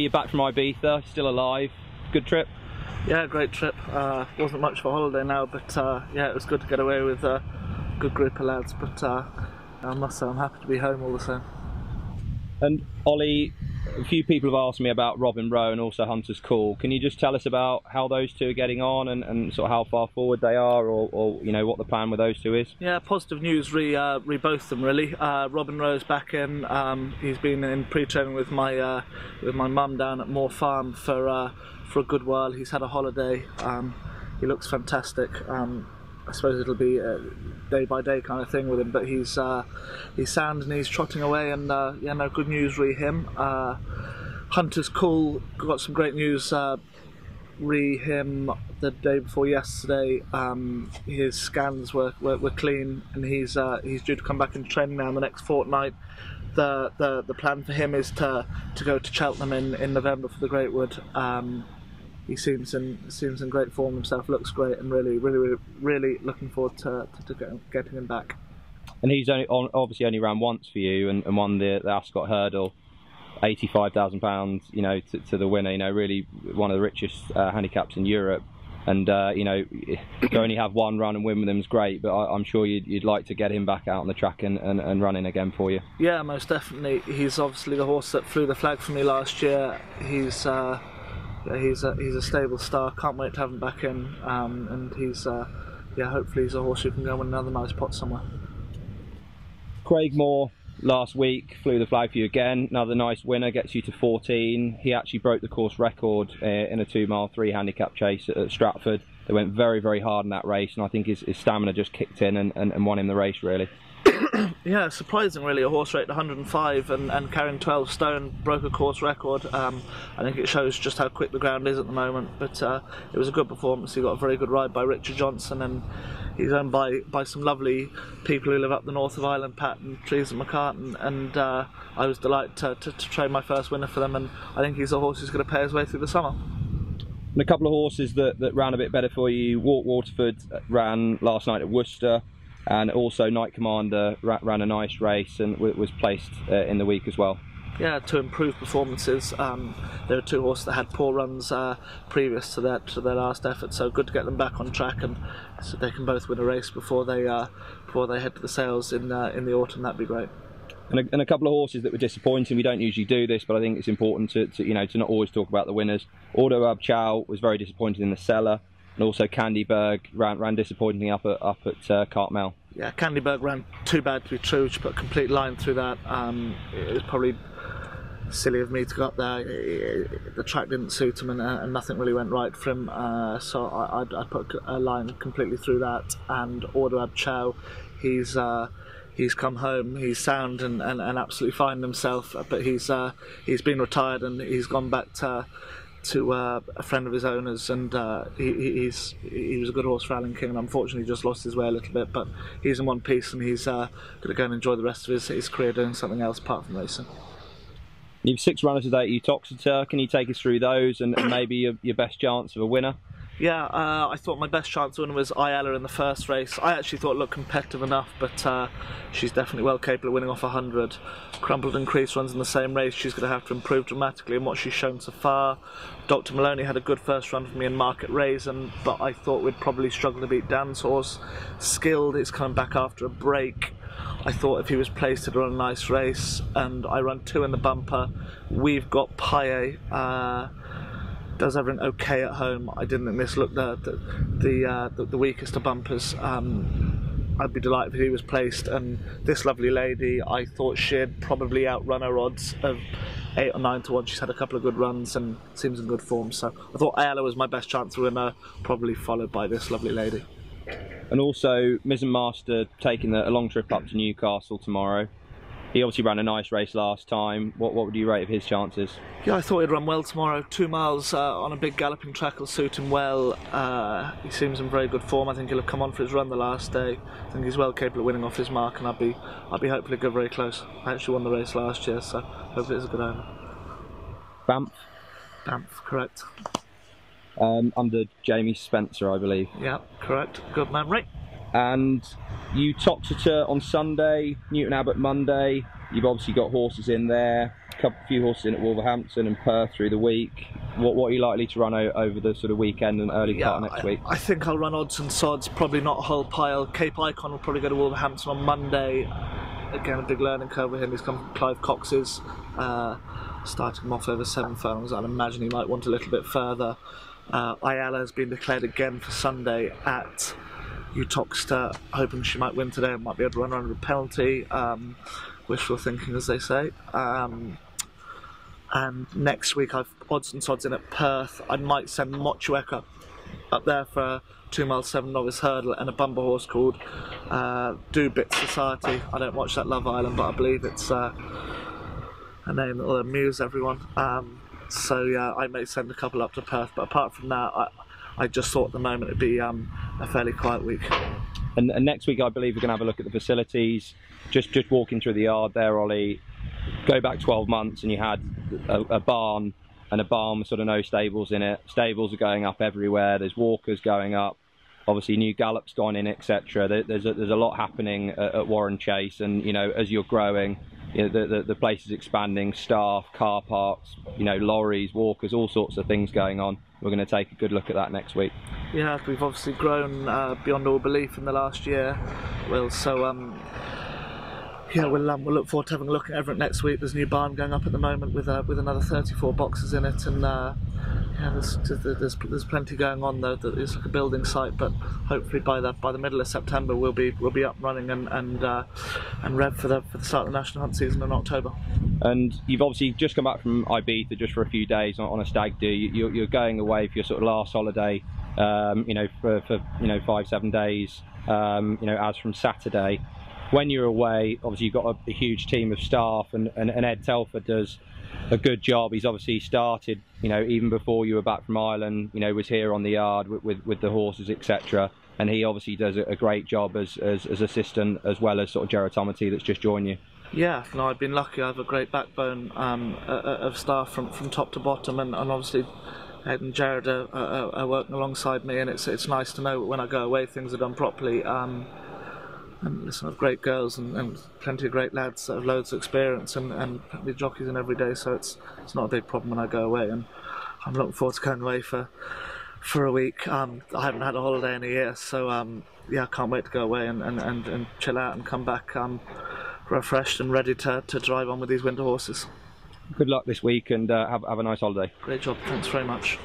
You're back from Ibiza, still alive. Good trip. Yeah, great trip. Uh, wasn't much for a holiday now, but uh, yeah, it was good to get away with a good group of lads. But uh, I must say, I'm happy to be home all the same. And Ollie, a few people have asked me about Robin Rowe and also Hunter's Call. Can you just tell us about how those two are getting on and, and sort of how far forward they are, or, or you know what the plan with those two is? Yeah, positive news re uh, re both them really. Uh, Robin Rowe's back in. Um, he's been in pre-training with my uh, with my mum down at Moor Farm for uh, for a good while. He's had a holiday. Um, he looks fantastic. Um, I suppose it'll be a day by day kind of thing with him, but he's uh, he's sound and he's trotting away, and uh, yeah, no good news re him. Uh, Hunter's Call. Got some great news uh, re him the day before yesterday. Um, his scans were, were, were clean, and he's uh, he's due to come back into training now in the next fortnight. The, the the plan for him is to to go to Cheltenham in, in November for the Greatwood. Um, he seems in seems in great form himself. Looks great, and really, really, really, really looking forward to, to, to getting him back. And he's only on, obviously only ran once for you, and, and won the, the Ascot Hurdle, eighty-five thousand pounds. You know, to, to, the winner. You know, really one of the richest uh, handicaps in Europe. And uh, you know, to only have one run and win with him is great. But I, am sure you'd, you'd, like to get him back out on the track and, and, and running again for you. Yeah, most definitely. He's obviously the horse that flew the flag for me last year. He's uh, he's a, he's a stable star. Can't wait to have him back in. Um, and he's uh, yeah, hopefully he's a horse who can go win another nice pot somewhere. Craig Moore last week flew the flag for you again. Another nice winner gets you to 14. He actually broke the course record uh, in a two mile three handicap chase at, at, Stratford. They went very very hard in that race, and I think his, his stamina just kicked in and, and, and won him the race really. yeah, surprising really. A horse rate 105 and, and carrying 12 stone broke a course record. Um, I think it shows just how quick the ground is at the moment. But uh, it was a good performance. He got a very good ride by Richard Johnson and he's owned by, by some lovely people who live up the north of Ireland, Pat and Teresa McCartan. And uh, I was delighted to, to, to train my first winner for them. And I think he's a horse who's going to pay his way through the summer. And a couple of horses that, that ran a bit better for you. Walk Waterford ran last night at Worcester and also Night Commander ran a nice race and was placed uh, in the week as well. Yeah, to improve performances. Um, there are two horses that had poor runs uh, previous to their to their last effort, so good to get them back on track and so they can both win a race before they uh, before they head to the sales in uh, in the autumn. That'd be great. And a, and a, couple of horses that were disappointing. We don't usually do this, but I think it's important to, to you know to not always talk about the winners. Auto Ab Chow was very disappointing in the cellar and also Candyberg ran, ran disappointingly up at up at uh, Cartmel. Yeah, Candyberg ran too bad to be true. She put a complete line through that. Um, it was probably silly of me to go up there. The track didn't suit him, and, uh, and nothing really went right for him. Uh, so I, I, I, put a line completely through that. And Ab Chow, he's. Uh, he's come home. He's sound and, and, and absolutely fine himself, but he's uh, he's been retired and he's gone back to to uh, a friend of his owners, and uh, he, he's he was a good horse for Alan King, and unfortunately just lost his way a little bit. But he's in one piece, and he's uh, going to go and enjoy the rest of his, his career doing something else apart from racing. You've six runners today at Uttoxeter. Can you take us through those and, and maybe your, your best chance of a winner? Yeah, uh, I thought my best chance winning was Ayala in the first race. I actually thought looked competitive enough, but uh, she's definitely well capable of winning off 100. Crumpled and Crease runs in the same race. She's going to have to improve dramatically in what she's shown so far. Dr. Maloney had a good first run for me in Market Rasen, but I thought we'd probably struggle to beat Dan's horse. Skilled is coming back after a break. I thought if he was placed, to run a nice race, and I run two in the bumper. We've got Paye. Uh, does everything okay at home. I didn't think this looked the the the, uh, the, the weakest of bumpers. Um, I'd be delighted if he was placed. And this lovely lady, I thought she'd probably outrun her odds of eight or nine to one. She's had a couple of good runs and seems in good form. So I thought Ayala was my best chance to winner, probably followed by this lovely lady. And also, Mizzen Master taking a long trip up to Newcastle tomorrow. He obviously ran a nice race last time. What what would you rate of his chances? Yeah, I thought he'd run well tomorrow. Two miles uh, on a big galloping track will suit him well. Uh, he seems in very good form. I think he'll have come on for his run the last day. I think he's well capable of winning off his mark, and I'd be I'd be hopefully go very close. I actually won the race last year, so hopefully it's a good owner. Banff. Banff, correct. Um, under Jamie Spencer, I believe. Yeah, correct. Good memory and Uttoxeter on Sunday, Newton Abbot Monday. You've obviously got horses in there. A couple few horses in at Wolverhampton and Perth through the week. What what are you likely to run o- over the sort of weekend and early part of next I, week? I think I'll run odds and sods, probably not a whole pile. Cape Icon will probably go to Wolverhampton on Monday. Again, a big learning curve with him. He's come from Clive Cox's, uh, starting him off over seven furlongs. I'd imagine he might want a little bit further. Uh, Ayala has been declared again for Sunday at Uttoxeter, hoping she might win today and might be able to run under a penalty. Um, wishful thinking, as they say. Um, and next week I've odds and sods in at Perth. I might send Mochueka up there for a two mile seven novice hurdle and a bumper horse called uh, Do Bit Society. I don't watch that Love Island, but I believe it's uh, a name that will amuse everyone. Um, so yeah, I may send a couple up to Perth, but apart from that, I, I just thought at the moment it'd be um, a fairly quiet week. And, and next week, I believe we're going to have a look at the facilities. Just just walking through the yard there, Ollie. Go back 12 months, and you had a, a barn and a barn with sort of no stables in it. Stables are going up everywhere. There's walkers going up. Obviously, new gallops gone in, etc. There, there's a, there's a lot happening at, at Warren Chase, and you know as you're growing, you know, the, the the place is expanding. Staff, car parks, you know, lorries, walkers, all sorts of things going on. We're going to take a good look at that next week. Yeah, we've obviously grown uh, beyond all belief in the last year, Will. So um, yeah, we'll um, we'll look forward to having a look at Everett next week. There's a new barn going up at the moment with uh, with another 34 boxes in it, and uh, yeah, there's, there's there's plenty going on there. It's like a building site, but hopefully by the by the middle of September we'll be we'll be up running and and uh, and rev for the for the start of the national hunt season in October. And you've obviously just come back from Ibiza just for a few days on, on a stag do. You, you're, you're going away for your sort of last holiday, um, you know, for, for you know five seven days, um, you know, as from Saturday. When you're away, obviously you've got a, a huge team of staff, and, and, and Ed Telford does a good job. He's obviously started, you know, even before you were back from Ireland. You know, was here on the yard with with, with the horses, etc. And he obviously does a, great job as, as as assistant as well as sort of Gerard Tomety that's just joined you. Yeah, no, I've been lucky. I have a great backbone um, of staff from, from top to bottom, and, and obviously Ed and Jared are, are, are working alongside me, and it's it's nice to know when I go away things are done properly. Um, and listen, I've great girls and, and plenty of great lads that have loads of experience and, and plenty jockeys in every day, so it's it's not a big problem when I go away, and I'm looking forward to going away for for a week. Um, I haven't had a holiday in a year, so um, yeah, I can't wait to go away and, and, and, and chill out and come back um, refreshed and ready to, to drive on with these winter horses. Good luck this week and uh, have have a nice holiday. Great job, thanks very much.